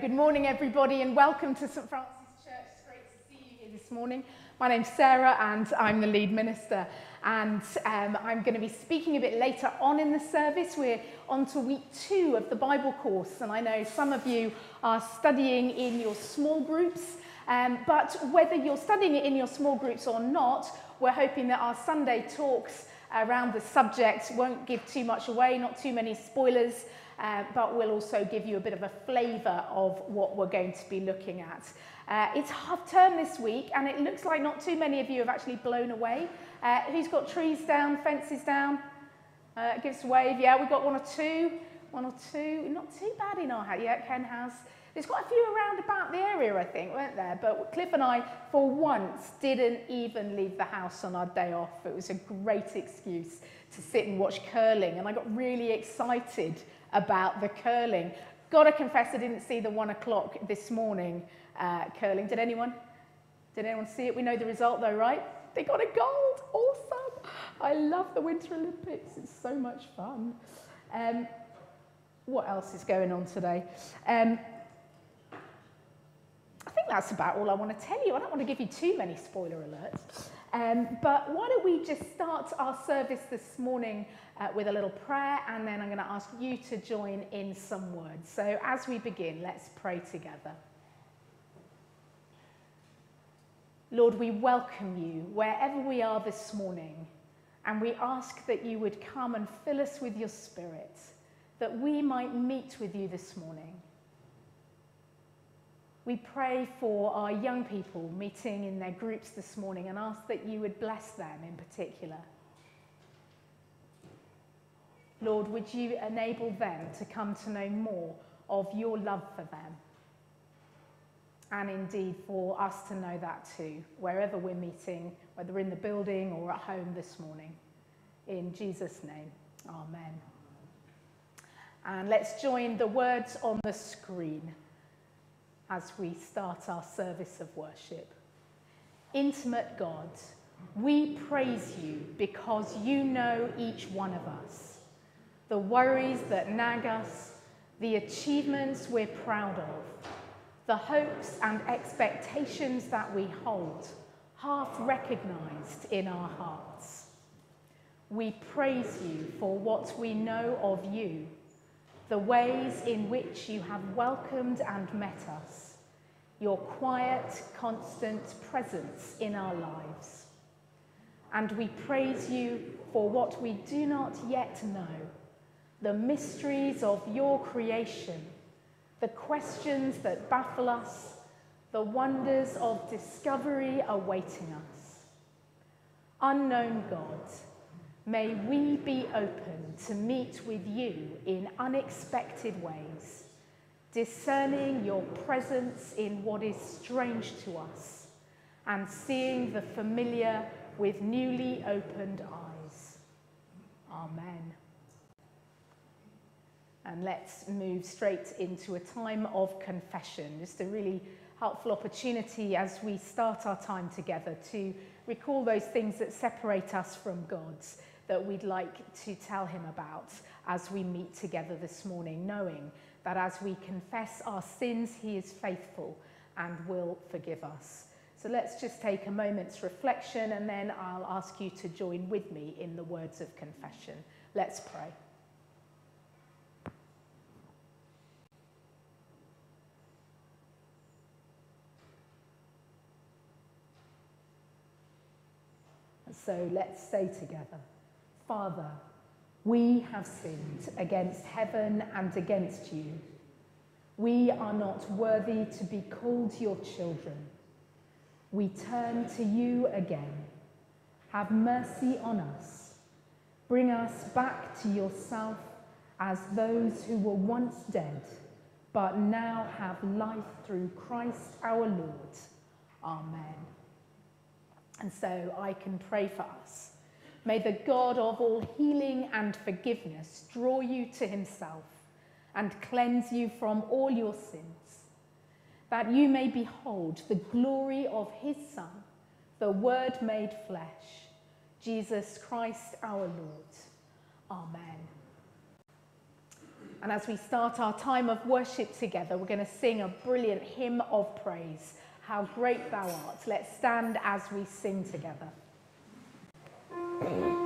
Good morning, everybody, and welcome to St Francis Church. It's great to see you here this morning. My name's Sarah, and I'm the lead minister. And um, I'm going to be speaking a bit later on in the service. We're on to week two of the Bible course, and I know some of you are studying in your small groups. Um, but whether you're studying it in your small groups or not, we're hoping that our Sunday talks around the subject won't give too much away, not too many spoilers, uh, but we'll also give you a bit of a flavour of what we're going to be looking at. Uh, it's half term this week, and it looks like not too many of you have actually blown away. Uh, who's got trees down, fences down? Uh, give us a wave. Yeah, we've got one or two. One or two. Not too bad in our house. Yeah, Ken has. There's quite a few around about the area, I think, weren't there? But Cliff and I, for once, didn't even leave the house on our day off. It was a great excuse to sit and watch curling, and I got really excited about the curling. Gotta confess, I didn't see the one o'clock this morning uh, curling. Did anyone? Did anyone see it? We know the result though, right? They got a gold. Awesome. I love the Winter Olympics. It's so much fun. Um, what else is going on today? Um, I think that's about all I want to tell you. I don't want to give you too many spoiler alerts. Um, but why don't we just start our service this morning uh, with a little prayer, and then I'm going to ask you to join in some words. So as we begin, let's pray together. Lord, we welcome you wherever we are this morning, and we ask that you would come and fill us with your spirit, that we might meet with you this morning. We pray for our young people meeting in their groups this morning and ask that you would bless them in particular. Lord, would you enable them to come to know more of your love for them? And indeed, for us to know that too, wherever we're meeting, whether in the building or at home this morning. In Jesus' name, Amen. And let's join the words on the screen as we start our service of worship. Intimate God, we praise you because you know each one of us the worries that nag us, the achievements we're proud of, the hopes and expectations that we hold, half recognized in our hearts. We praise you for what we know of you, the ways in which you have welcomed and met us, your quiet, constant presence in our lives. And we praise you for what we do not yet know the mysteries of your creation, the questions that baffle us, the wonders of discovery awaiting us. Unknown God, may we be open to meet with you in unexpected ways, discerning your presence in what is strange to us, and seeing the familiar with newly opened eyes. Amen. And let's move straight into a time of confession, just a really helpful opportunity as we start our time together to recall those things that separate us from God that we'd like to tell him about as we meet together this morning, knowing that as we confess our sins, he is faithful and will forgive us. So let's just take a moment's reflection and then I'll ask you to join with me in the words of confession. Let's pray. So let's say together, Father, we have sinned against heaven and against you. We are not worthy to be called your children. We turn to you again. Have mercy on us. Bring us back to yourself as those who were once dead, but now have life through Christ our Lord. Amen. And so I can pray for us. May the God of all healing and forgiveness draw you to himself and cleanse you from all your sins, that you may behold the glory of his Son, the Word made flesh, Jesus Christ our Lord. Amen. And as we start our time of worship together, we're going to sing a brilliant hymn of praise. How great thou art. Let's stand as we sing together. I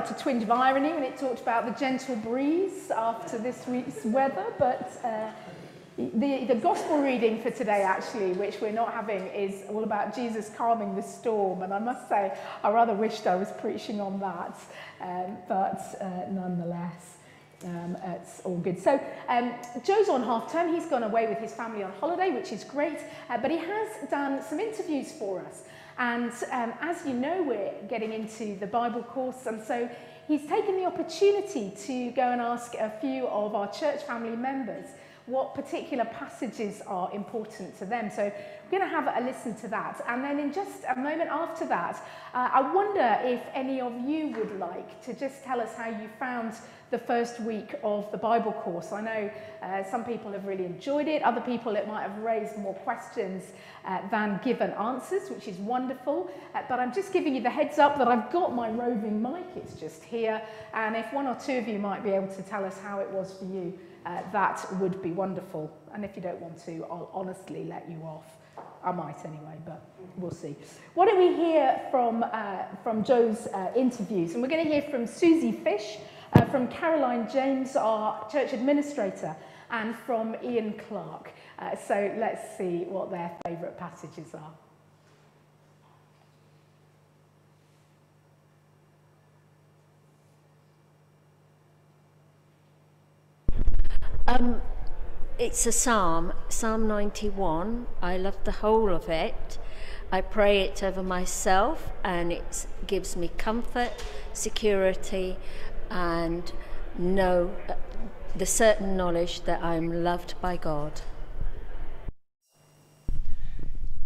felt a twinge of irony when it talked about the gentle breeze after this week's weather, but uh, the, the gospel reading for today, actually, which we're not having, is all about Jesus calming the storm. And I must say, I rather wished I was preaching on that, um, but uh, nonetheless. Um, it's all good. So um, Joe's on half term. He's gone away with his family on holiday, which is great. Uh, but he has done some interviews for us. And um, as you know, we're getting into the Bible course. And so he's taken the opportunity to go and ask a few of our church family members what particular passages are important to them. So we're going to have a listen to that. And then in just a moment after that, uh, I wonder if any of you would like to just tell us how you found the first week of the Bible course. I know uh, some people have really enjoyed it, other people it might have raised more questions uh, than given answers, which is wonderful. Uh, but I'm just giving you the heads up that I've got my roving mic, it's just here. And if one or two of you might be able to tell us how it was for you, uh, that would be wonderful. And if you don't want to, I'll honestly let you off. I might anyway, but we'll see. Why don't we hear from, uh, from Joe's uh, interviews? And we're going to hear from Susie Fish, uh, from Caroline James, our church administrator, and from Ian Clark. Uh, so let's see what their favourite passages are. Um, it's a psalm, Psalm 91. I love the whole of it. I pray it over myself, and it gives me comfort, security, and know the certain knowledge that I'm loved by God.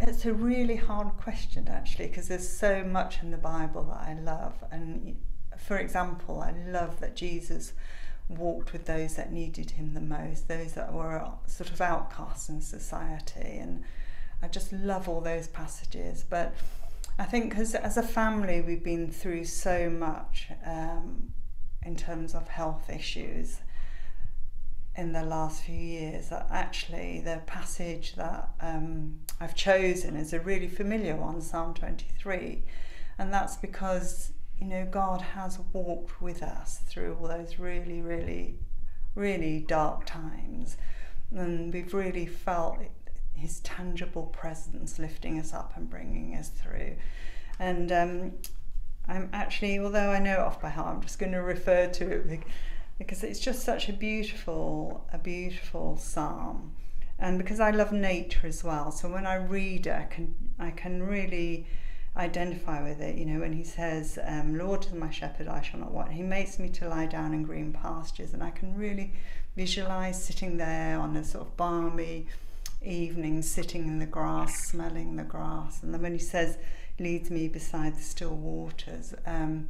It's a really hard question, actually, because there's so much in the Bible that I love. And for example, I love that Jesus walked with those that needed him the most, those that were sort of outcasts in society. And I just love all those passages. But I think as, as a family, we've been through so much um, in terms of health issues in the last few years that actually the passage that um, I've chosen is a really familiar one, Psalm 23. And that's because you know, God has walked with us through all those really, really, really dark times. And we've really felt his tangible presence lifting us up and bringing us through. And um, I'm actually, although I know it off by heart, I'm just going to refer to it because it's just such a beautiful, a beautiful psalm. And because I love nature as well, so when I read it, I can, I can really identify with it. You know, when he says, um, Lord is my shepherd, I shall not want. He makes me to lie down in green pastures. And I can really visualize sitting there on a sort of balmy evening, sitting in the grass, smelling the grass. And then when he says, leads me beside the still waters, um,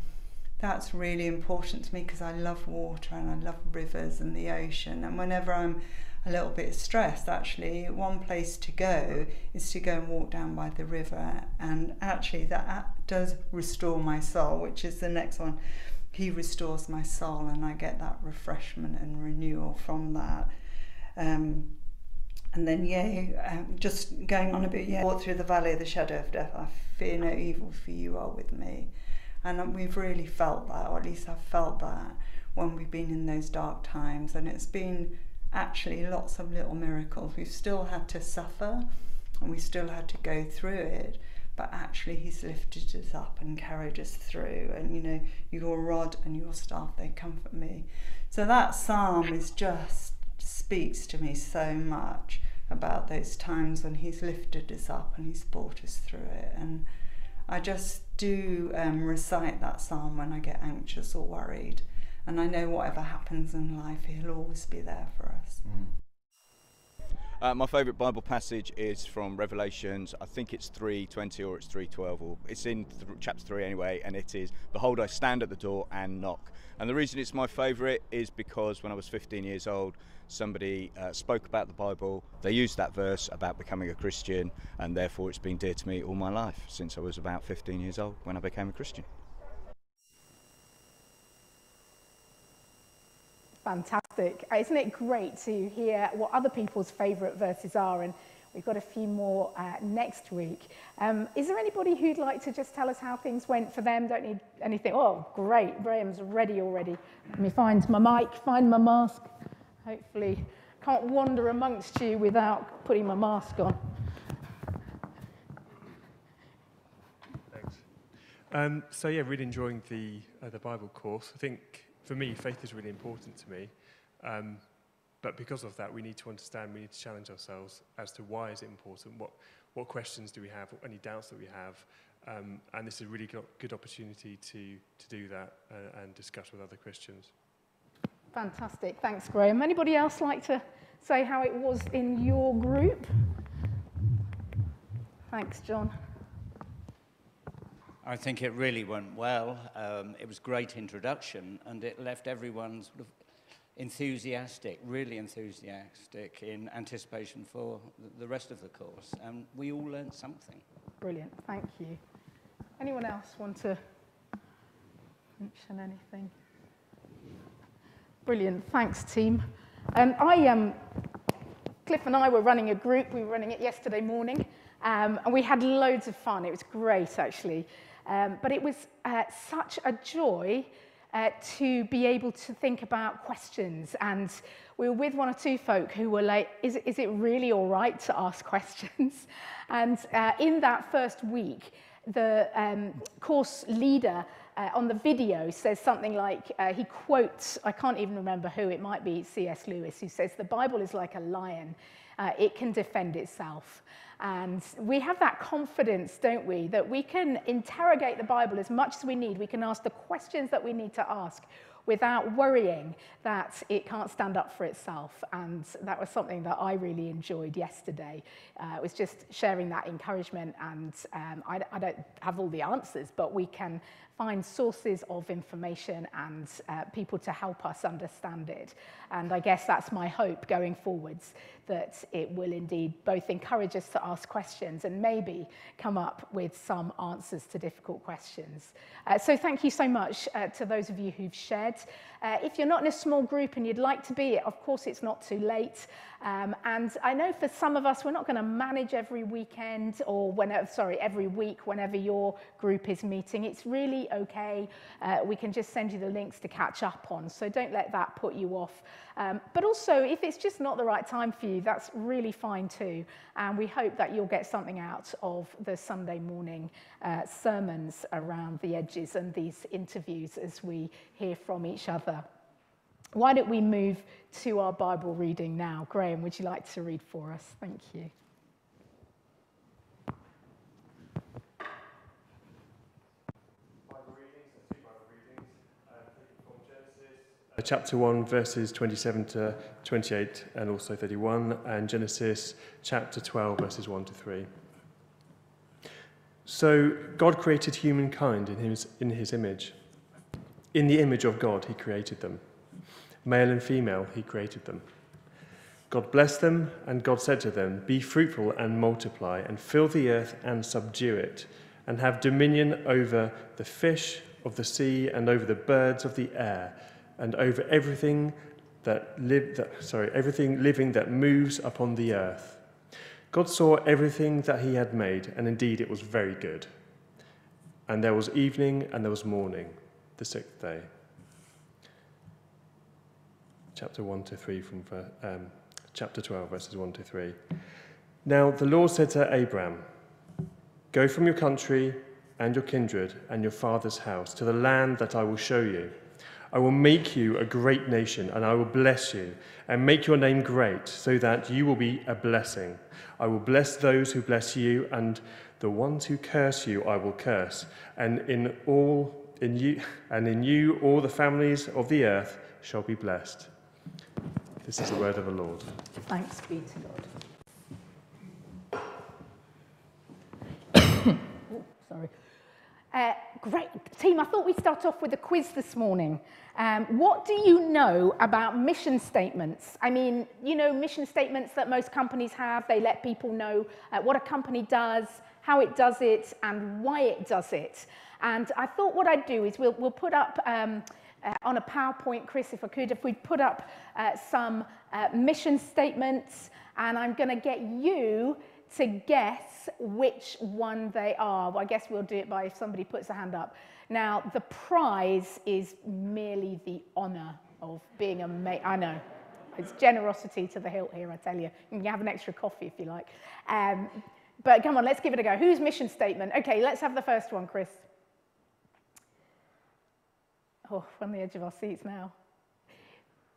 that's really important to me because I love water and I love rivers and the ocean. And whenever I'm a little bit stressed, actually, one place to go is to go and walk down by the river. And actually, that does restore my soul, which is the next one. He restores my soul, and I get that refreshment and renewal from that. Um, and then, yeah, um, just going on a bit, yeah, walk through the valley of the shadow of death. I fear no evil, for you are with me. And we've really felt that, or at least I've felt that when we've been in those dark times. And it's been actually lots of little miracles. We've still had to suffer and we still had to go through it, but actually He's lifted us up and carried us through. And you know, your rod and your staff, they comfort me. So that psalm is just speaks to me so much about those times when He's lifted us up and He's brought us through it. And I just do um, recite that psalm when I get anxious or worried and I know whatever happens in life, He'll always be there for us. Mm. Uh, my favourite Bible passage is from Revelations. I think it's 3:20 or it's 3:12, or it's in th- chapter three anyway. And it is, "Behold, I stand at the door and knock." And the reason it's my favourite is because when I was 15 years old, somebody uh, spoke about the Bible. They used that verse about becoming a Christian, and therefore it's been dear to me all my life since I was about 15 years old when I became a Christian. Fantastic. Uh, isn't it great to hear what other people's favourite verses are? And We've got a few more uh, next week. Um, is there anybody who'd like to just tell us how things went for them? Don't need anything. Oh, great. Graham's ready already. Let me find my mic, find my mask. Hopefully, can't wander amongst you without putting my mask on. Thanks. Um, so yeah, really enjoying the uh, the Bible course. I think for me, faith is really important to me. Um, but because of that, we need to understand, we need to challenge ourselves as to why is it important, what, what questions do we have, any doubts that we have, um, and this is a really good opportunity to, to do that uh, and discuss with other Christians. Fantastic, thanks Graham. Anybody else like to say how it was in your group? Thanks, John. I think it really went well. Um, it was great introduction, and it left everyone sort of enthusiastic, really enthusiastic in anticipation for the rest of the course. And we all learned something. Brilliant, thank you. Anyone else want to mention anything? Brilliant, thanks team. Um, I, um, Cliff and I were running a group, we were running it yesterday morning, um, and we had loads of fun. It was great actually. Um, but it was uh, such a joy uh, to be able to think about questions. And we were with one or two folk who were like, is, is it really all right to ask questions? and uh, in that first week, the um, course leader uh, on the video says something like, uh, he quotes, I can't even remember who, it might be C.S. Lewis, who says, the Bible is like a lion. Uh, it can defend itself. And we have that confidence, don't we, that we can interrogate the Bible as much as we need. We can ask the questions that we need to ask without worrying that it can't stand up for itself. And that was something that I really enjoyed yesterday. Uh, it was just sharing that encouragement. And um, I, I don't have all the answers, but we can find sources of information and uh, people to help us understand it. And I guess that's my hope going forwards, that it will indeed both encourage us to ask questions and maybe come up with some answers to difficult questions. Uh, so thank you so much uh, to those of you who've shared. Uh, if you're not in a small group and you'd like to be, of course it's not too late. Um, and I know for some of us, we're not going to manage every weekend or whenever, sorry, every week whenever your group is meeting. It's really okay. Uh, we can just send you the links to catch up on. So don't let that put you off. Um, but also, if it's just not the right time for you, that's really fine too. And we hope that you'll get something out of the Sunday morning uh, sermons around the edges and these interviews as we hear from each other. Why don't we move to our Bible reading now? Graham, would you like to read for us? Thank you. Uh, chapter 1, verses 27 to 28, and also 31, and Genesis chapter 12, verses 1 to 3. So God created humankind in his, in his image. In the image of God, he created them. Male and female, he created them. God blessed them, and God said to them, Be fruitful and multiply, and fill the earth and subdue it, and have dominion over the fish of the sea, and over the birds of the air, and over everything that live that, sorry, everything living that moves upon the earth. God saw everything that he had made, and indeed it was very good. And there was evening and there was morning, the sixth day chapter 1 to 3 from um, chapter 12, verses 1 to 3. Now the Lord said to Abram, Go from your country and your kindred and your father's house to the land that I will show you. I will make you a great nation, and I will bless you, and make your name great, so that you will be a blessing. I will bless those who bless you, and the ones who curse you I will curse. And in all in you and in you all the families of the earth shall be blessed. This is the word of the Lord. Thanks be to God. sorry. Uh, great. Team, I thought we'd start off with a quiz this morning. Um, what do you know about mission statements? I mean, you know, mission statements that most companies have, they let people know uh, what a company does, how it does it, and why it does it. And I thought what I'd do is we'll, we'll put up um, uh, on a PowerPoint, Chris, if I could, if we'd put up uh, some uh, mission statements, and I'm going to get you to guess which one they are. Well, I guess we'll do it by if somebody puts a hand up. Now, the prize is merely the honour of being a mate. I know. It's generosity to the hilt here, I tell you. You can have an extra coffee if you like. Um, but come on, let's give it a go. Whose mission statement? Okay, let's have the first one, Chris. Oh, we're on the edge of our seats now.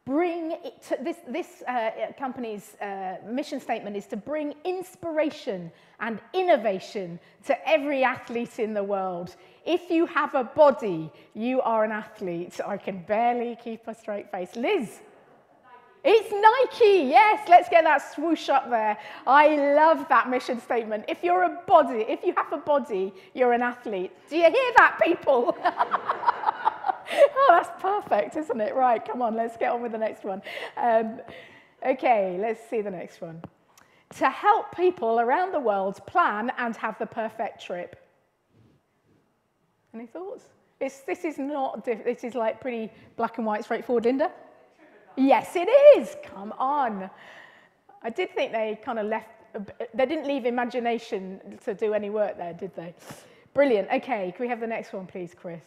Bring it to, this, this uh, company's uh, mission statement is to bring inspiration and innovation to every athlete in the world. If you have a body, you are an athlete. I can barely keep a straight face. Liz. It's Nike. Yes, let's get that swoosh up there. I love that mission statement. If you're a body, if you have a body, you're an athlete. Do you hear that, people? oh, that's perfect, isn't it? Right, come on, let's get on with the next one. Um, okay, let's see the next one. To help people around the world plan and have the perfect trip. Any thoughts? It's, this is not, this is like pretty black and white, straightforward, Linda. Yes, it is. Come on. I did think they kind of left, they didn't leave imagination to do any work there, did they? Brilliant. Okay, can we have the next one, please, Chris?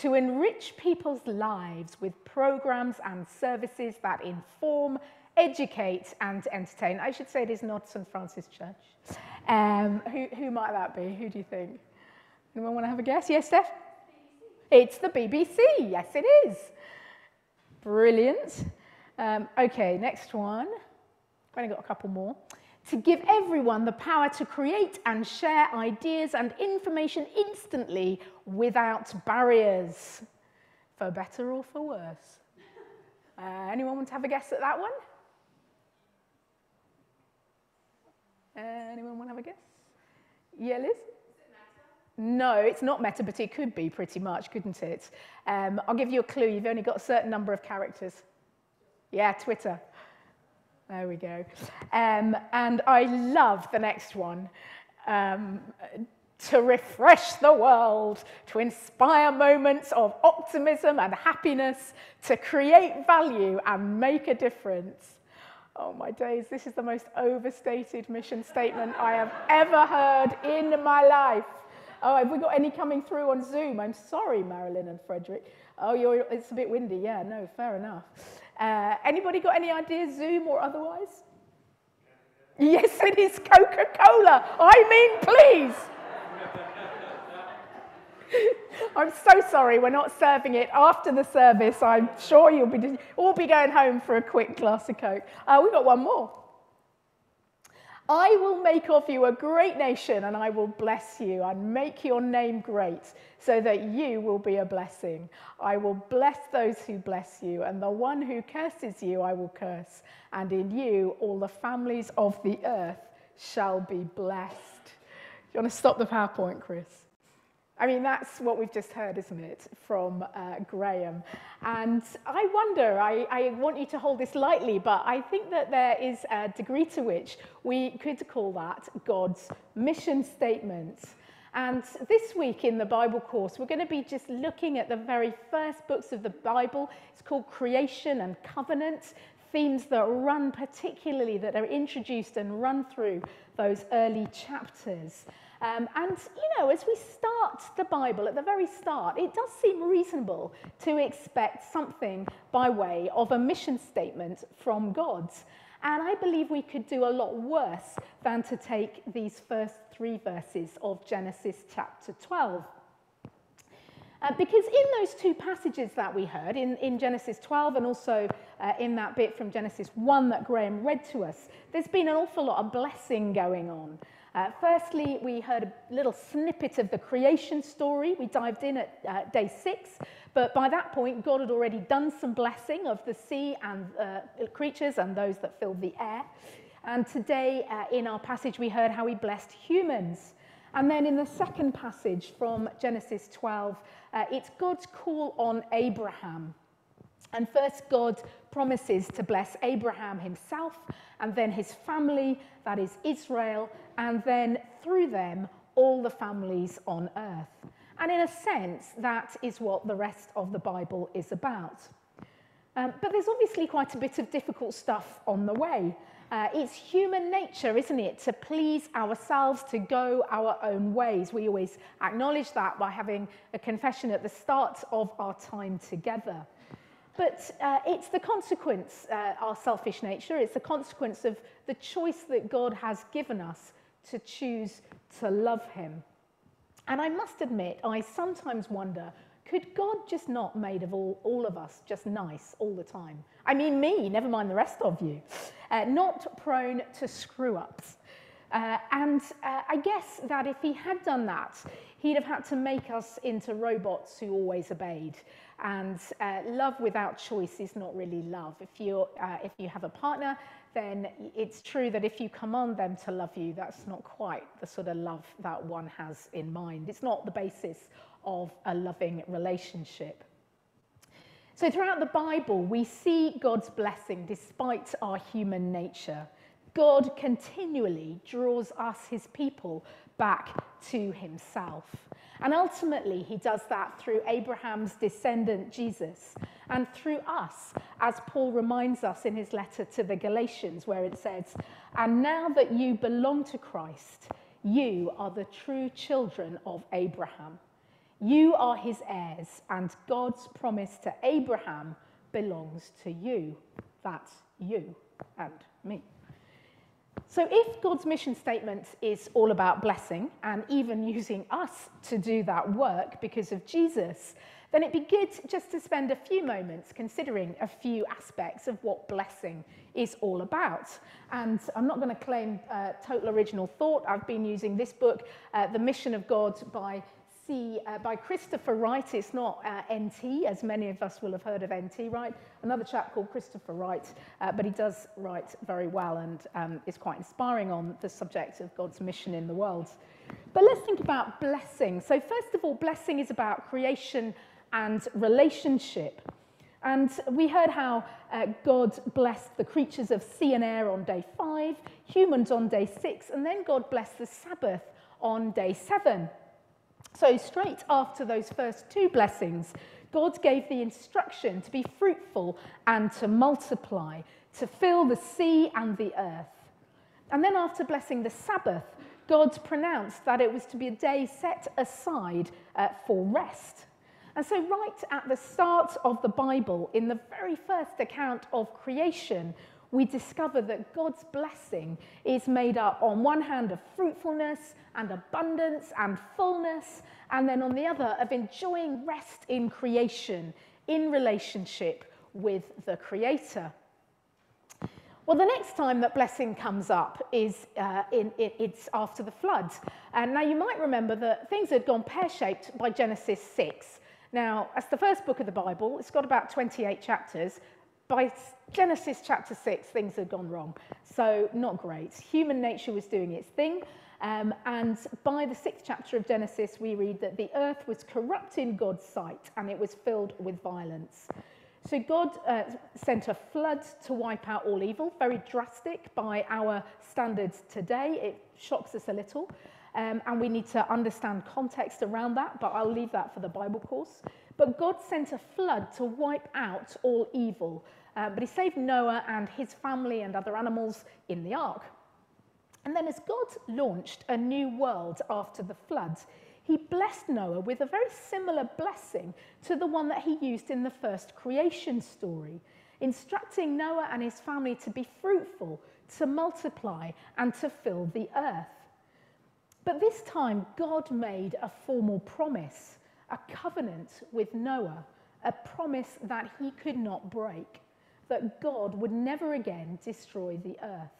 To enrich people's lives with programs and services that inform, educate, and entertain. I should say it is not St. Francis Church. Um, who, who might that be? Who do you think? Anyone want to have a guess? Yes, Steph? It's the BBC. Yes, it is. Brilliant. Um, okay, next one. I've only got a couple more. To give everyone the power to create and share ideas and information instantly without barriers, for better or for worse. Uh, anyone want to have a guess at that one? Uh, anyone want to have a guess? Yeah, Liz? No, it's not meta, but it could be pretty much, couldn't it? Um, I'll give you a clue. You've only got a certain number of characters. Yeah, Twitter. There we go. Um, and I love the next one. Um, to refresh the world, to inspire moments of optimism and happiness, to create value and make a difference. Oh my days, this is the most overstated mission statement I have ever heard in my life. Oh, have we got any coming through on Zoom? I'm sorry, Marilyn and Frederick. Oh, it's a bit windy. Yeah, no, fair enough. Uh, anybody got any ideas, Zoom or otherwise? Yes, it is Coca-Cola. I mean, please. I'm so sorry we're not serving it after the service. I'm sure you'll be all be going home for a quick glass of Coke. Uh, we've got one more. I will make of you a great nation and I will bless you and make your name great so that you will be a blessing. I will bless those who bless you and the one who curses you I will curse. And in you all the families of the earth shall be blessed. Do you want to stop the PowerPoint, Chris? I mean, that's what we've just heard, isn't it, from uh, Graham. And I wonder, I, I want you to hold this lightly, but I think that there is a degree to which we could call that God's mission statement. And this week in the Bible course, we're going to be just looking at the very first books of the Bible. It's called Creation and Covenant, themes that run particularly, that are introduced and run through those early chapters. Um, and, you know, as we start the Bible at the very start, it does seem reasonable to expect something by way of a mission statement from God. And I believe we could do a lot worse than to take these first three verses of Genesis chapter 12. Uh, because in those two passages that we heard, in, in Genesis 12 and also uh, in that bit from Genesis 1 that Graham read to us, there's been an awful lot of blessing going on. Uh, firstly, we heard a little snippet of the creation story. We dived in at uh, day six, but by that point, God had already done some blessing of the sea and uh, creatures and those that filled the air. And today, uh, in our passage, we heard how he blessed humans. And then in the second passage from Genesis 12, uh, it's God's call on Abraham. And first, God promises to bless Abraham himself and then his family, that is Israel, and then through them, all the families on earth. And in a sense, that is what the rest of the Bible is about. Um, but there's obviously quite a bit of difficult stuff on the way. Uh, it's human nature, isn't it, to please ourselves, to go our own ways. We always acknowledge that by having a confession at the start of our time together. But uh, it's the consequence, uh, our selfish nature, it's the consequence of the choice that God has given us to choose to love Him. And I must admit, I sometimes wonder could God just not made of all, all of us just nice all the time? I mean, me, never mind the rest of you. Uh, not prone to screw ups. Uh, and uh, I guess that if he had done that, he'd have had to make us into robots who always obeyed. And uh, love without choice is not really love. If, you uh, if you have a partner, then it's true that if you command them to love you, that's not quite the sort of love that one has in mind. It's not the basis of a loving relationship. So, throughout the Bible, we see God's blessing despite our human nature. God continually draws us, his people, back to himself. And ultimately, he does that through Abraham's descendant, Jesus, and through us, as Paul reminds us in his letter to the Galatians, where it says, And now that you belong to Christ, you are the true children of Abraham. You are his heirs, and God's promise to Abraham belongs to you. That's you and me. So, if God's mission statement is all about blessing and even using us to do that work because of Jesus, then it'd be good just to spend a few moments considering a few aspects of what blessing is all about. And I'm not going to claim uh, total original thought. I've been using this book, uh, The Mission of God, by see uh, by Christopher Wright. It's not uh, NT, as many of us will have heard of NT Wright. Another chap called Christopher Wright, uh, but he does write very well and um, is quite inspiring on the subject of God's mission in the world. But let's think about blessing. So, first of all, blessing is about creation and relationship. And we heard how uh, God blessed the creatures of sea and air on day five, humans on day six, and then God blessed the Sabbath on day seven. So, straight after those first two blessings, God gave the instruction to be fruitful and to multiply, to fill the sea and the earth. And then, after blessing the Sabbath, God pronounced that it was to be a day set aside uh, for rest. And so, right at the start of the Bible, in the very first account of creation, we discover that God's blessing is made up on one hand of fruitfulness and abundance and fullness, and then on the other of enjoying rest in creation in relationship with the Creator. Well, the next time that blessing comes up is uh, in, it, it's after the flood. And now you might remember that things had gone pear-shaped by Genesis 6. Now, that's the first book of the Bible. It's got about 28 chapters. By Genesis chapter 6, things had gone wrong. So, not great. Human nature was doing its thing. Um, and by the sixth chapter of Genesis, we read that the earth was corrupt in God's sight and it was filled with violence. So God uh, sent a flood to wipe out all evil, very drastic by our standards today. It shocks us a little. Um, and we need to understand context around that, but I'll leave that for the Bible course. But God sent a flood to wipe out all evil. Uh, but he saved Noah and his family and other animals in the ark. And then, as God launched a new world after the flood, he blessed Noah with a very similar blessing to the one that he used in the first creation story, instructing Noah and his family to be fruitful, to multiply, and to fill the earth. But this time, God made a formal promise, a covenant with Noah, a promise that he could not break, that God would never again destroy the earth.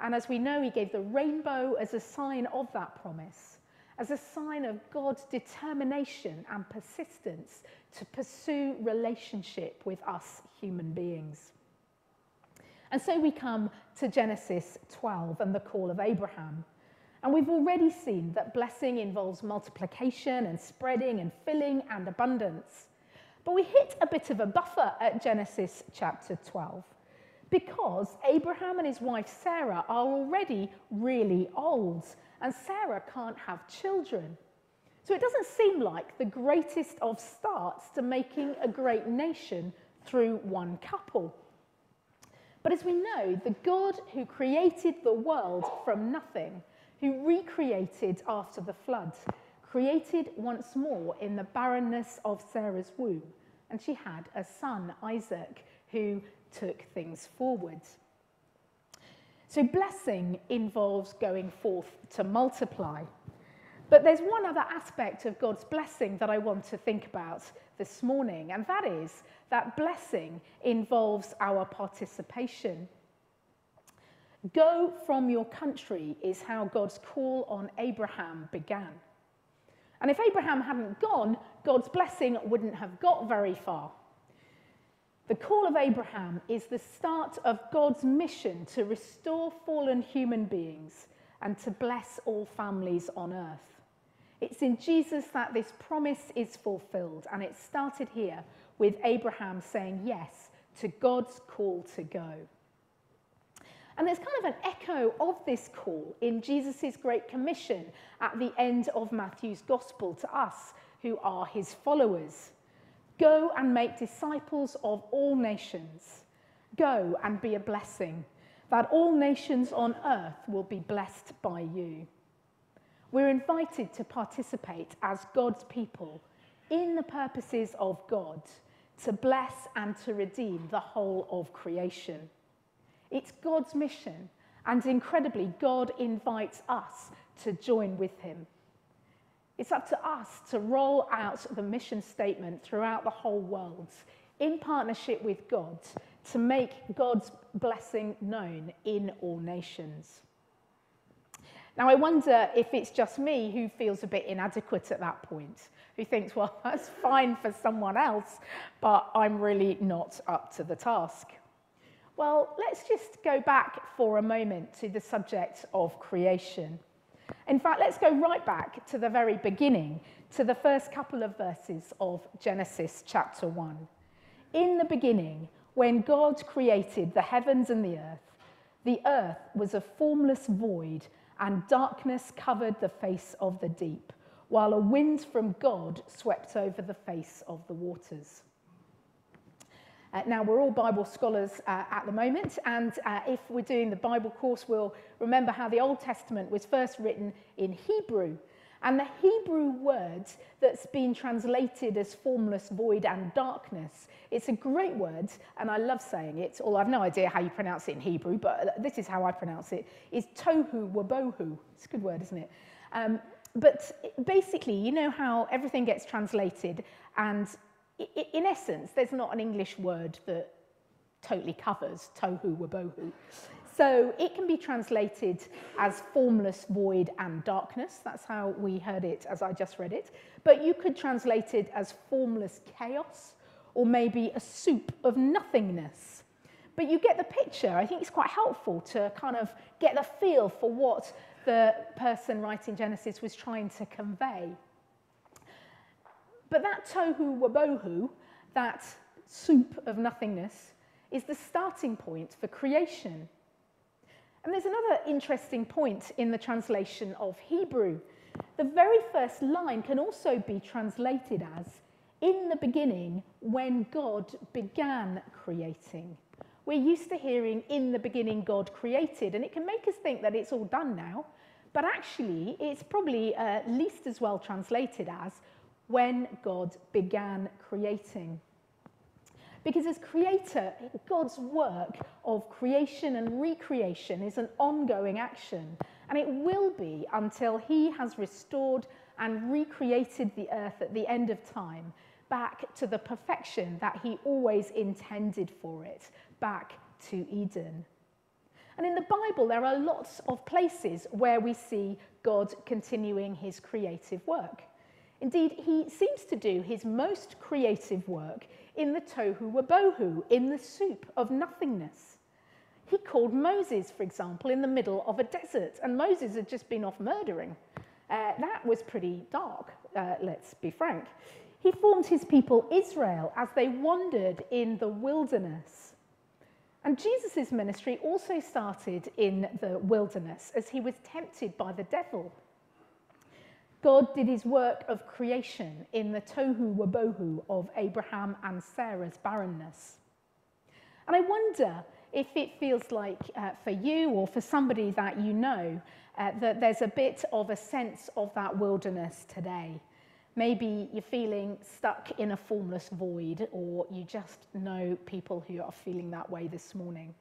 And as we know, he gave the rainbow as a sign of that promise, as a sign of God's determination and persistence to pursue relationship with us human beings. And so we come to Genesis 12 and the call of Abraham. And we've already seen that blessing involves multiplication and spreading and filling and abundance. But we hit a bit of a buffer at Genesis chapter 12 because Abraham and his wife Sarah are already really old, and Sarah can't have children. So it doesn't seem like the greatest of starts to making a great nation through one couple. But as we know, the God who created the world from nothing, who recreated after the flood, created once more in the barrenness of Sarah's womb. And she had a son, Isaac, who took things forward. So, blessing involves going forth to multiply. But there's one other aspect of God's blessing that I want to think about this morning, and that is that blessing involves our participation. Go from your country is how God's call on Abraham began. And if Abraham hadn't gone, God's blessing wouldn't have got very far. The call of Abraham is the start of God's mission to restore fallen human beings and to bless all families on earth. It's in Jesus that this promise is fulfilled, and it started here with Abraham saying yes to God's call to go. And there's kind of an echo of this call in Jesus' Great Commission at the end of Matthew's Gospel to us who are his followers. Go and make disciples of all nations. Go and be a blessing, that all nations on earth will be blessed by you. We're invited to participate as God's people in the purposes of God to bless and to redeem the whole of creation. It's God's mission, and incredibly, God invites us to join with Him. It's up to us to roll out the mission statement throughout the whole world in partnership with God to make God's blessing known in all nations. Now, I wonder if it's just me who feels a bit inadequate at that point, who thinks, well, that's fine for someone else, but I'm really not up to the task. Well, let's just go back for a moment to the subject of creation. In fact, let's go right back to the very beginning, to the first couple of verses of Genesis chapter 1. In the beginning, when God created the heavens and the earth, the earth was a formless void, and darkness covered the face of the deep, while a wind from God swept over the face of the waters. Uh, now, we're all Bible scholars uh, at the moment, and uh, if we're doing the Bible course, we'll remember how the Old Testament was first written in Hebrew. And the Hebrew word that's been translated as formless void and darkness, it's a great word, and I love saying it, although I've no idea how you pronounce it in Hebrew, but this is how I pronounce it, is tohu wabohu. It's a good word, isn't it? Um, but basically, you know how everything gets translated, and in essence, there's not an English word that totally covers tohu wabohu. So it can be translated as formless void and darkness. That's how we heard it as I just read it. But you could translate it as formless chaos or maybe a soup of nothingness. But you get the picture. I think it's quite helpful to kind of get the feel for what the person writing Genesis was trying to convey. But that tohu wabohu, that soup of nothingness, is the starting point for creation. And there's another interesting point in the translation of Hebrew. The very first line can also be translated as, in the beginning, when God began creating. We're used to hearing, in the beginning, God created, and it can make us think that it's all done now. But actually, it's probably uh, least as well translated as, when God began creating. Because as creator, God's work of creation and recreation is an ongoing action, and it will be until he has restored and recreated the earth at the end of time back to the perfection that he always intended for it, back to Eden. And in the Bible, there are lots of places where we see God continuing his creative work. Indeed, he seems to do his most creative work in the tohu wabohu, in the soup of nothingness. He called Moses, for example, in the middle of a desert, and Moses had just been off murdering. Uh, that was pretty dark, uh, let's be frank. He formed his people Israel as they wandered in the wilderness. And Jesus' ministry also started in the wilderness as he was tempted by the devil. God did his work of creation in the tohu wabohu of Abraham and Sarah's barrenness. And I wonder if it feels like uh, for you or for somebody that you know uh, that there's a bit of a sense of that wilderness today. Maybe you're feeling stuck in a formless void, or you just know people who are feeling that way this morning.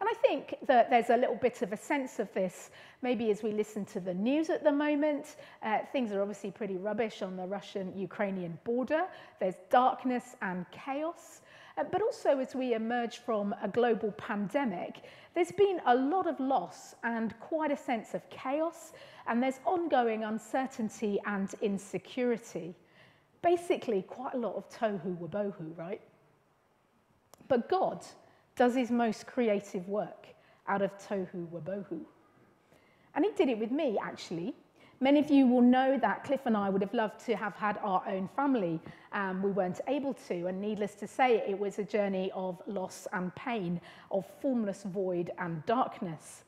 And I think that there's a little bit of a sense of this, maybe as we listen to the news at the moment. Uh, things are obviously pretty rubbish on the Russian Ukrainian border. There's darkness and chaos. Uh, but also, as we emerge from a global pandemic, there's been a lot of loss and quite a sense of chaos, and there's ongoing uncertainty and insecurity. Basically, quite a lot of tohu wabohu, right? But God does his most creative work out of tohu wabohu. And he did it with me, actually. Many of you will know that Cliff and I would have loved to have had our own family. Um, we weren't able to, and needless to say, it was a journey of loss and pain, of formless void and darkness.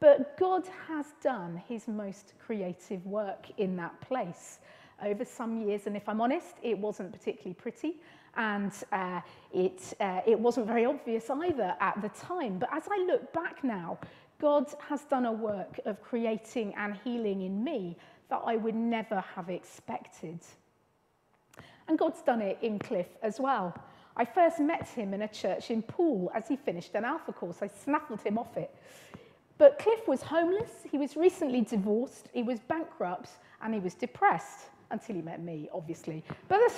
But God has done his most creative work in that place over some years, and if I'm honest, it wasn't particularly pretty, and uh, it, uh, it wasn't very obvious either at the time. But as I look back now, God has done a work of creating and healing in me that I would never have expected. And God's done it in Cliff as well. I first met him in a church in Poole as he finished an Alpha course. I snaffled him off it. But Cliff was homeless, he was recently divorced, he was bankrupt, and he was depressed until he met me, obviously. But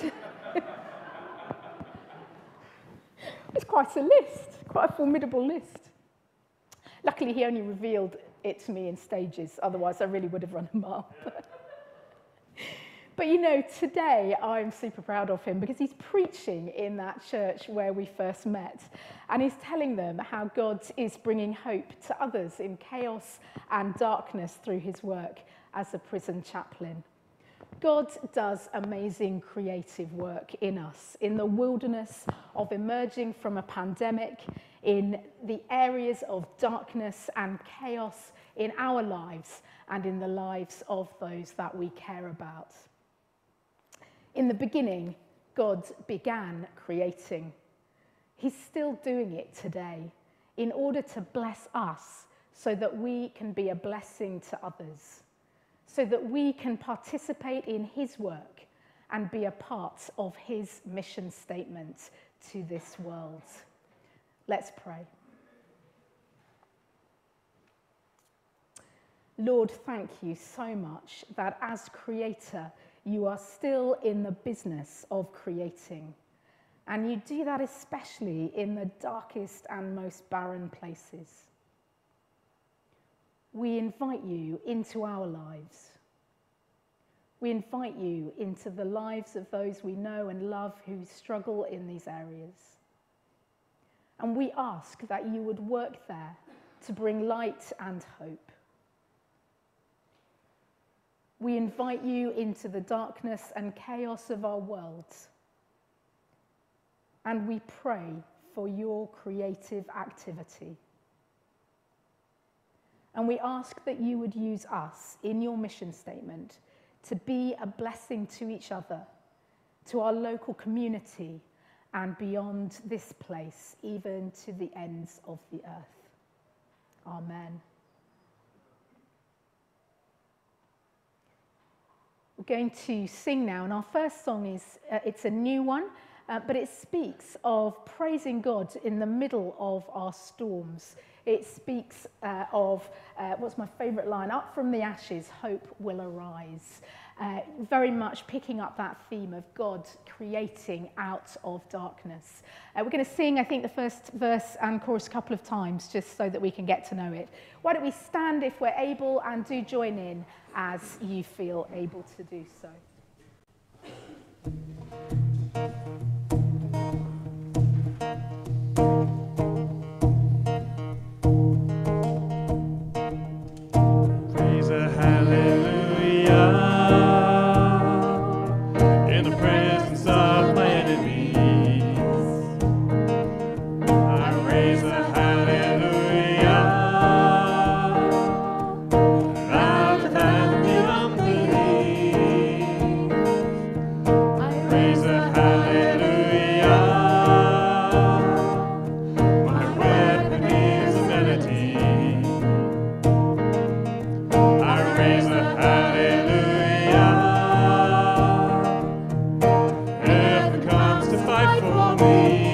it's quite a list, quite a formidable list. Luckily, he only revealed it to me in stages, otherwise, I really would have run a mile. but you know, today I'm super proud of him because he's preaching in that church where we first met. And he's telling them how God is bringing hope to others in chaos and darkness through his work as a prison chaplain. God does amazing creative work in us, in the wilderness of emerging from a pandemic, in the areas of darkness and chaos in our lives and in the lives of those that we care about. In the beginning, God began creating. He's still doing it today in order to bless us so that we can be a blessing to others, so that we can participate in His work and be a part of His mission statement to this world. Let's pray. Lord, thank you so much that as creator, you are still in the business of creating. And you do that especially in the darkest and most barren places. We invite you into our lives. We invite you into the lives of those we know and love who struggle in these areas. And we ask that you would work there to bring light and hope. We invite you into the darkness and chaos of our world. And we pray for your creative activity. And we ask that you would use us in your mission statement to be a blessing to each other, to our local community, and beyond this place, even to the ends of the earth. Amen. We're going to sing now, and our first song is uh, it's a new one, uh, but it speaks of praising God in the middle of our storms. It speaks uh, of uh, what's my favourite line up from the ashes, hope will arise uh, very much picking up that theme of God creating out of darkness. Uh, we're going to sing, I think, the first verse and chorus a couple of times just so that we can get to know it. Why don't we stand if we're able and do join in as you feel able to do so. me.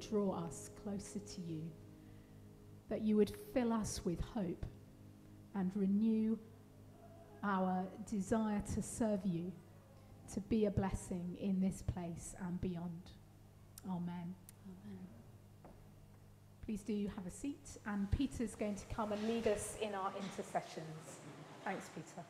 Would draw us closer to you, that you would fill us with hope and renew our desire to serve you, to be a blessing in this place and beyond. Amen. Amen. Please do have a seat, and Peter's going to come and lead us in our intercessions. Thanks, Peter.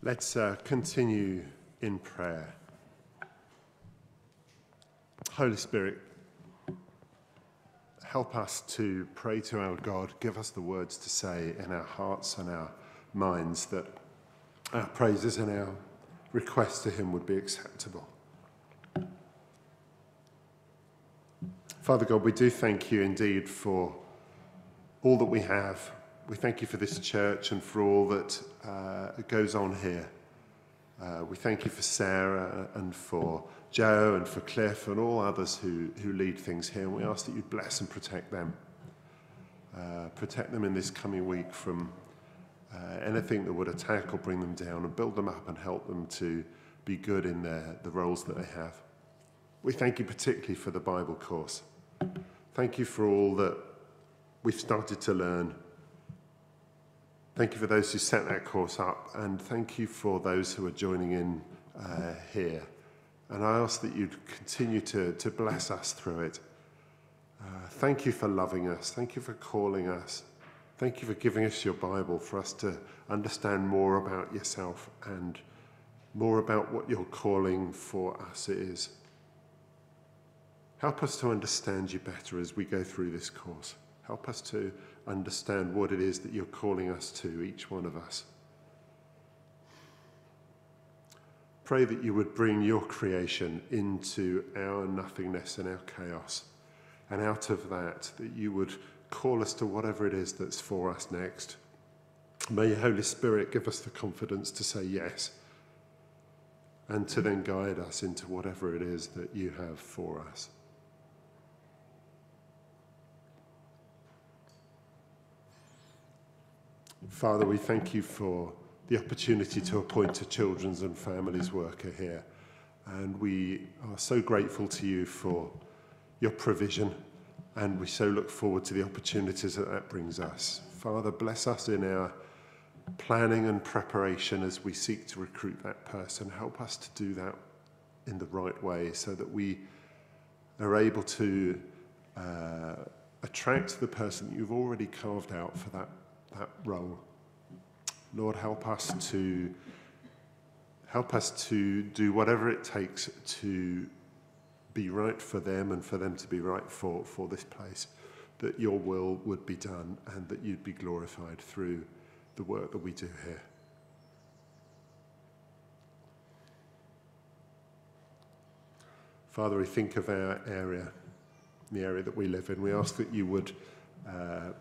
Let's uh, continue in prayer. Holy Spirit, help us to pray to our God. Give us the words to say in our hearts and our minds that our praises and our requests to Him would be acceptable. Father God, we do thank you indeed for all that we have. We thank you for this church and for all that uh, goes on here. Uh, we thank you for Sarah and for Joe and for Cliff and all others who, who lead things here. And we ask that you bless and protect them. Uh, protect them in this coming week from uh, anything that would attack or bring them down and build them up and help them to be good in their, the roles that they have. We thank you particularly for the Bible course. Thank you for all that we've started to learn. Thank you for those who set that course up, and thank you for those who are joining in uh, here. And I ask that you'd continue to, to bless us through it. Uh, thank you for loving us. Thank you for calling us. Thank you for giving us your Bible for us to understand more about yourself and more about what your calling for us is. Help us to understand you better as we go through this course. Help us to understand what it is that you're calling us to, each one of us. Pray that you would bring your creation into our nothingness and our chaos. And out of that, that you would call us to whatever it is that's for us next. May your Holy Spirit give us the confidence to say yes and to then guide us into whatever it is that you have for us. Father, we thank you for the opportunity to appoint a children's and families worker here. And we are so grateful to you for your provision, and we so look forward to the opportunities that that brings us. Father, bless us in our planning and preparation as we seek to recruit that person. Help us to do that in the right way so that we are able to uh, attract the person you've already carved out for that, that role. Lord, help us to help us to do whatever it takes to be right for them and for them to be right for, for this place, that your will would be done and that you'd be glorified through the work that we do here. Father, we think of our area, the area that we live in. We ask that you would uh,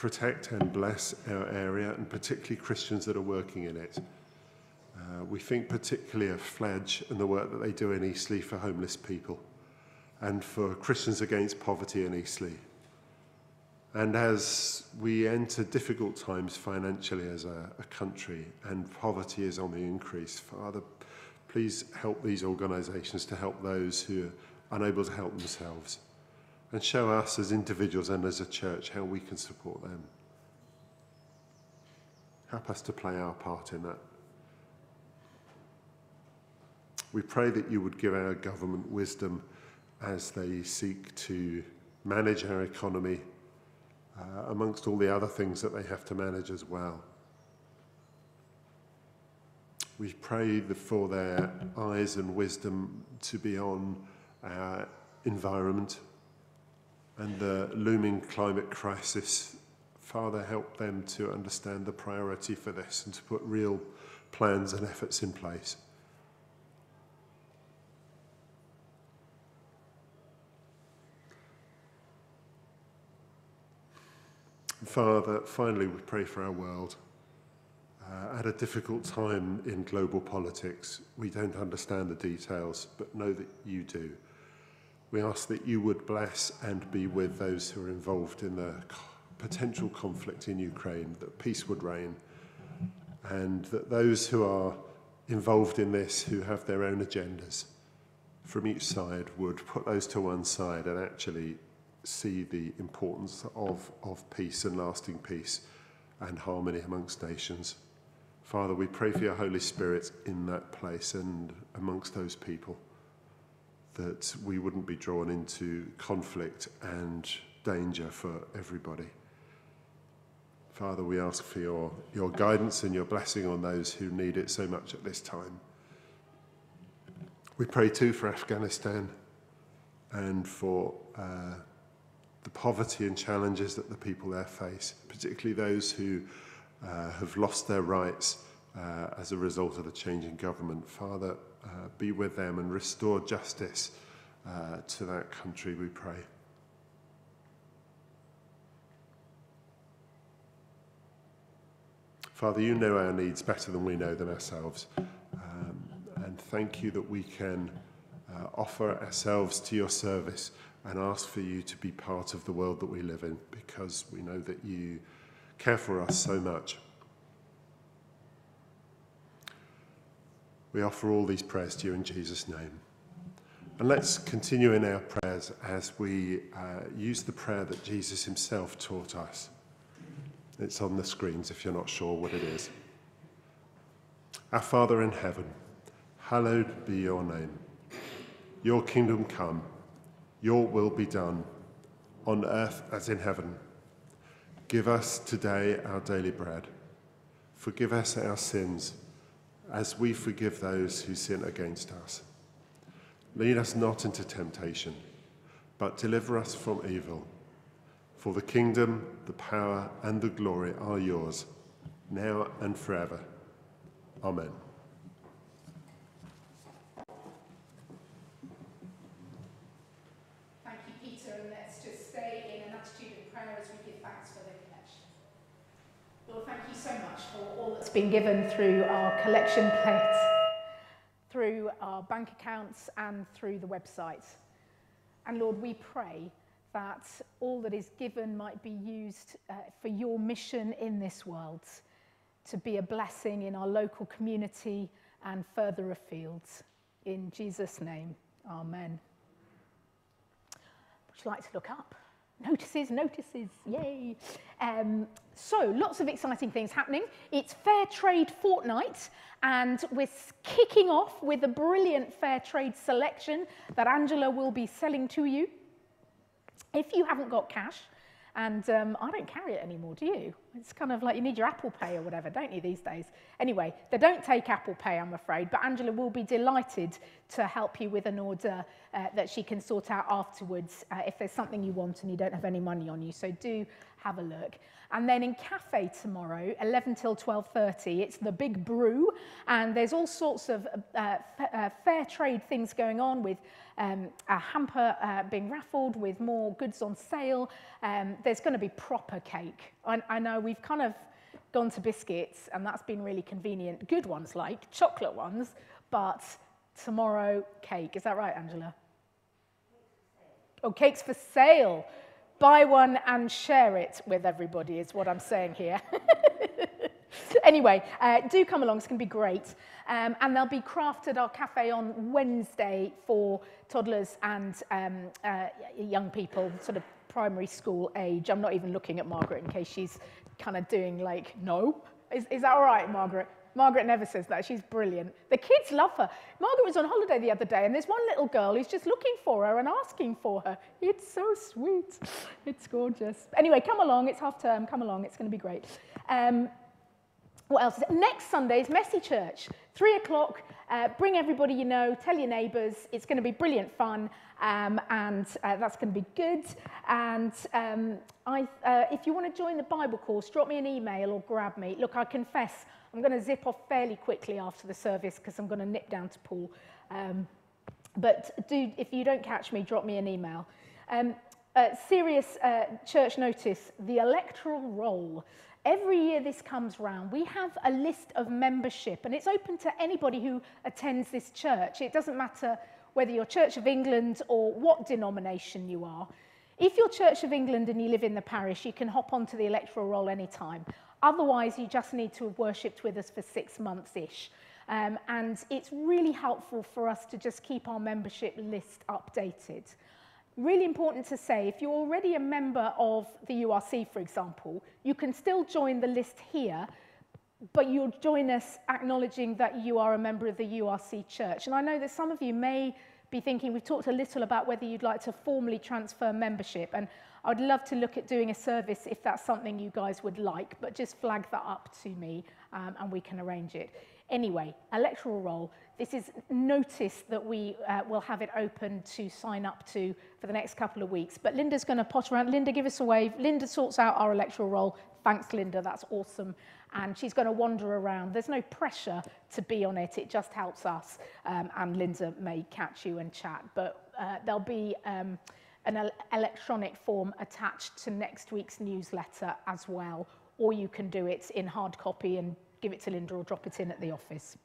protect and bless our area, and particularly Christians that are working in it. Uh, we think particularly of Fledge and the work that they do in Eastleigh for homeless people and for Christians against poverty in Eastleigh. And as we enter difficult times financially as a, a country and poverty is on the increase, Father, please help these organisations to help those who are unable to help themselves and show us as individuals and as a church how we can support them. Help us to play our part in that. We pray that you would give our government wisdom as they seek to manage our economy uh, amongst all the other things that they have to manage as well. We pray for their eyes and wisdom to be on our environment and the looming climate crisis. Father, help them to understand the priority for this and to put real plans and efforts in place. Father, finally, we pray for our world. Uh, at a difficult time in global politics, we don't understand the details, but know that you do. We ask that you would bless and be with those who are involved in the potential conflict in Ukraine, that peace would reign, and that those who are involved in this, who have their own agendas from each side, would put those to one side and actually see the importance of, of peace and lasting peace and harmony amongst nations. Father, we pray for your Holy Spirit in that place and amongst those people, that we wouldn't be drawn into conflict and danger for everybody. Father, we ask for your, your guidance and your blessing on those who need it so much at this time. We pray too for Afghanistan and for uh, the poverty and challenges that the people there face, particularly those who uh, have lost their rights uh, as a result of the change in government. Father, be with them and restore justice uh, to that country, we pray. Father, you know our needs better than we know them ourselves. Um, and thank you that we can uh, offer ourselves to your service and ask for you to be part of the world that we live in because we know that you care for us so much. We offer all these prayers to you in Jesus' name. And let's continue in our prayers as we uh, use the prayer that Jesus himself taught us. It's on the screens if you're not sure what it is. Our Father in heaven, hallowed be your name. Your kingdom come, your will be done, on earth as in heaven. Give us today our daily bread. Forgive us our sins as we forgive those who sin against us. Lead us not into temptation, but deliver us from evil. For the kingdom, the power, and the glory are yours, now and forever. Amen. Thank you, Peter, and let's just stay in an attitude of prayer as we give thanks for the connection. Lord, thank you so much for all that's been given through our collection plate, through our bank accounts, and through the website. And Lord, we pray that all that is given might be used uh, for your mission in this world, to be a blessing in our local community and further afield. In Jesus' name, amen. Would you like to look up? Notices, notices, yay. Um, so, lots of exciting things happening. It's Fair Trade Fortnight, and we're kicking off with a brilliant Fair Trade selection that Angela will be selling to you. If you haven't got cash, and um, I don't carry it anymore, do you? It's kind of like you need your Apple Pay or whatever, don't you, these days? Anyway, they don't take Apple Pay, I'm afraid, but Angela will be delighted to help you with an order uh, that she can sort out afterwards uh, if there's something you want and you don't have any money on you. So do have a look. And then in cafe tomorrow, 11 till 12.30, it's the big brew. And there's all sorts of uh, uh, fair trade things going on with um, a hamper uh, being raffled with more goods on sale. Um, there's going to be proper cake. I, I know we've kind of gone to biscuits and that's been really convenient. Good ones like chocolate ones, but tomorrow cake. Is that right, Angela? Oh, cakes for sale buy one and share it with everybody is what I'm saying here. anyway, uh, do come along. It's going to be great. Um, and they'll be crafted our cafe on Wednesday for toddlers and um, uh, young people, sort of primary school age. I'm not even looking at Margaret in case she's kind of doing like, no. Is, is that all right, Margaret? Margaret never says that. She's brilliant. The kids love her. Margaret was on holiday the other day, and there's one little girl who's just looking for her and asking for her. It's so sweet. It's gorgeous. Anyway, come along. It's half term. Come along. It's going to be great. Um, what else? Next Sunday is Messy Church, three o'clock. Uh, bring everybody you know, tell your neighbours. It's going to be brilliant fun, um, and uh, that's going to be good. And um, I, uh, if you want to join the Bible course, drop me an email or grab me. Look, I confess, I'm going to zip off fairly quickly after the service because I'm going to nip down to Poole. Um, but do, if you don't catch me, drop me an email. Um, uh, serious uh, church notice, the electoral roll. Every year this comes round, we have a list of membership, and it's open to anybody who attends this church. It doesn't matter whether you're Church of England or what denomination you are. If you're Church of England and you live in the parish, you can hop onto the electoral roll anytime. Otherwise, you just need to have worshipped with us for six months-ish. Um, and it's really helpful for us to just keep our membership list updated. Really important to say, if you're already a member of the URC, for example, you can still join the list here, but you'll join us acknowledging that you are a member of the URC church. And I know that some of you may be thinking, we've talked a little about whether you'd like to formally transfer membership, and I'd love to look at doing a service if that's something you guys would like, but just flag that up to me um, and we can arrange it. Anyway, electoral roll. This is notice that we uh, will have it open to sign up to for the next couple of weeks. But Linda's going to pot around. Linda, give us a wave. Linda sorts out our electoral roll. Thanks, Linda. That's awesome. And she's going to wander around. There's no pressure to be on it. It just helps us. Um, and Linda may catch you and chat. But uh, there'll be um, an el electronic form attached to next week's newsletter as well. Or you can do it in hard copy and give it to Linda or drop it in at the office.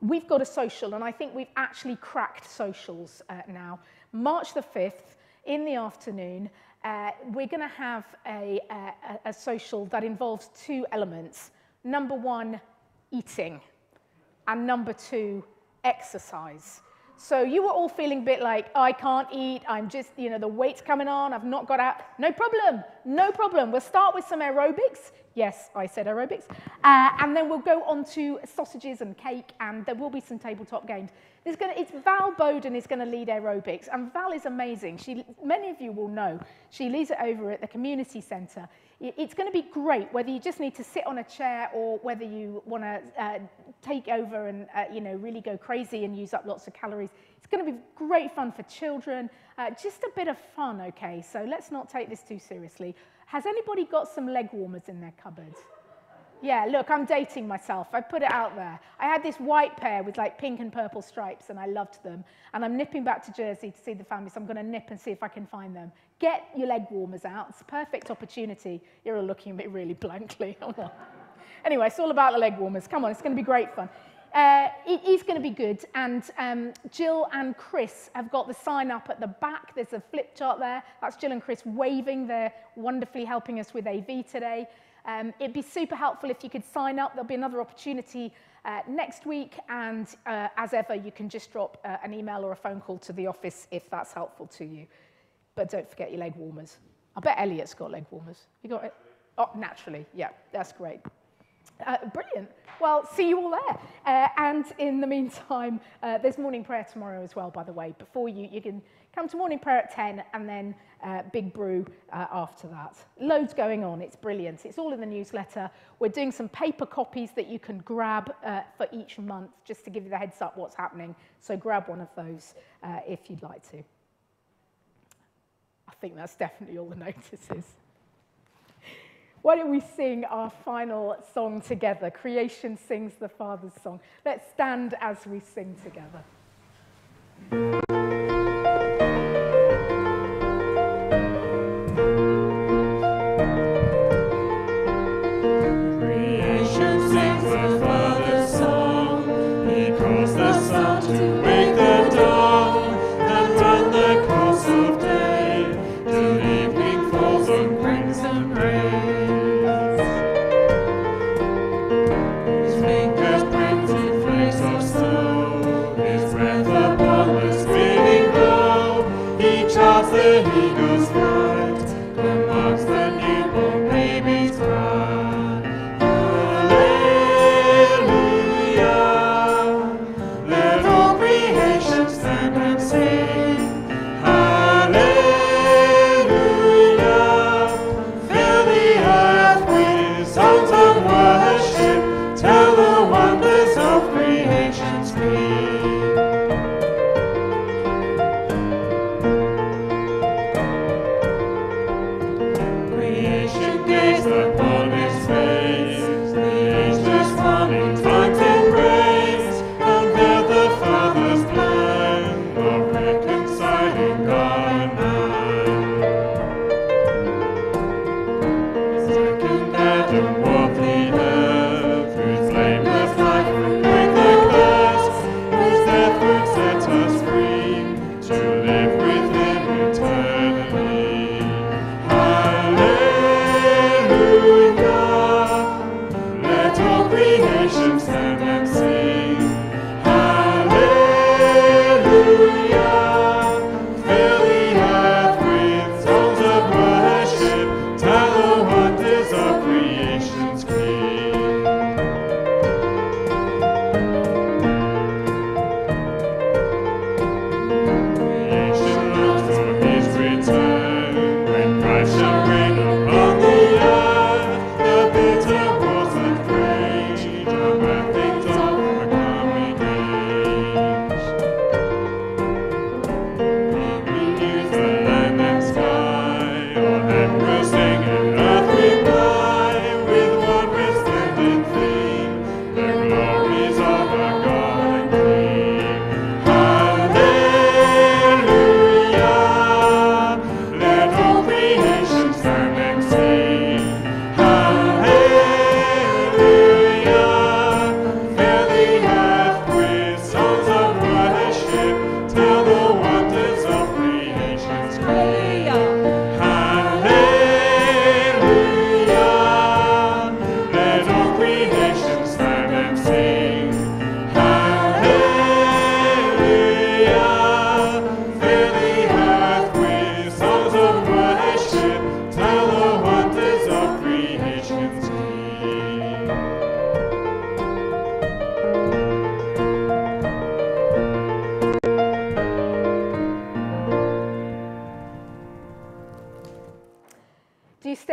We've got a social, and I think we've actually cracked socials uh, now. March the 5th, in the afternoon, uh, we're going to have a, a, a social that involves two elements. Number one, eating. And number two, exercise. So you were all feeling a bit like, I can't eat, I'm just, you know, the weight's coming on, I've not got out. No problem, no problem. We'll start with some aerobics. Yes, I said aerobics. Uh, and then we'll go on to sausages and cake, and there will be some tabletop games. There's gonna, it's Val Bowden is going to lead aerobics, and Val is amazing. She, many of you will know. She leads it over at the community centre. It's going to be great, whether you just need to sit on a chair or whether you want to uh, take over and uh, you know really go crazy and use up lots of calories. It's going to be great fun for children. Uh, just a bit of fun, okay? So let's not take this too seriously. Has anybody got some leg warmers in their cupboard? Yeah, look, I'm dating myself. I put it out there. I had this white pair with like pink and purple stripes, and I loved them. And I'm nipping back to Jersey to see the family, so I'm going to nip and see if I can find them. Get your leg warmers out. It's a perfect opportunity. You're all looking at me really blankly. anyway, it's all about the leg warmers. Come on, it's going to be great fun. Uh, it is going to be good, and um, Jill and Chris have got the sign up at the back. There's a flip chart there. That's Jill and Chris waving. They're wonderfully helping us with AV today. Um, it'd be super helpful if you could sign up. There'll be another opportunity uh, next week, and uh, as ever, you can just drop uh, an email or a phone call to the office if that's helpful to you. But don't forget your leg warmers. I bet Elliot's got leg warmers. You got it? Oh, naturally. Yeah, that's great. Uh, brilliant. Well, see you all there. Uh, and in the meantime, uh, there's morning prayer tomorrow as well, by the way. Before you, you can come to morning prayer at 10 and then uh, big brew uh, after that. Loads going on. It's brilliant. It's all in the newsletter. We're doing some paper copies that you can grab uh, for each month just to give you the heads up what's happening. So grab one of those uh, if you'd like to. I think that's definitely all the notices. Why don't we sing our final song together? Creation sings the Father's song. Let's stand as we sing together.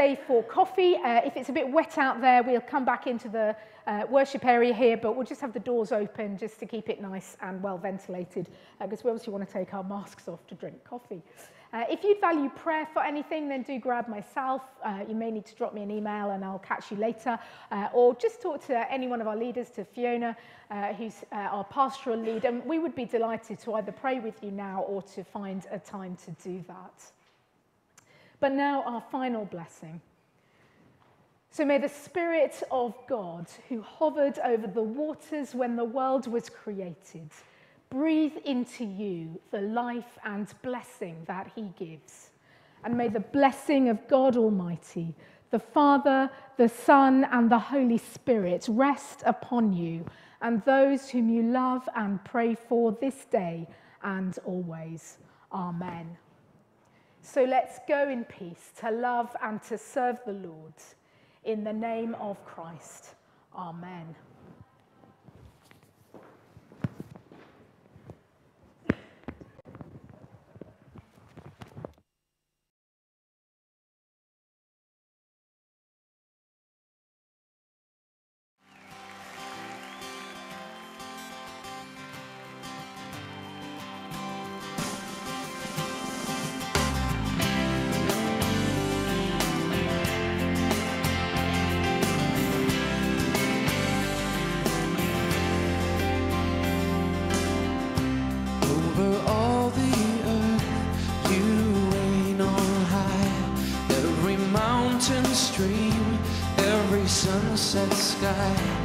Stay for coffee. Uh, if it's a bit wet out there, we'll come back into the uh, worship area here, but we'll just have the doors open just to keep it nice and well ventilated because uh, we obviously want to take our masks off to drink coffee. Uh, if you'd value prayer for anything, then do grab myself. Uh, you may need to drop me an email and I'll catch you later. Uh, or just talk to any one of our leaders, to Fiona, uh, who's uh, our pastoral lead. And we would be delighted to either pray with you now or to find a time to do that. But now, our final blessing. So may the Spirit of God, who hovered over the waters when the world was created, breathe into you the life and blessing that he gives. And may the blessing of God Almighty, the Father, the Son, and the Holy Spirit rest upon you and those whom you love and pray for this day and always. Amen. So let's go in peace to love and to serve the Lord. In the name of Christ. Amen. Sky.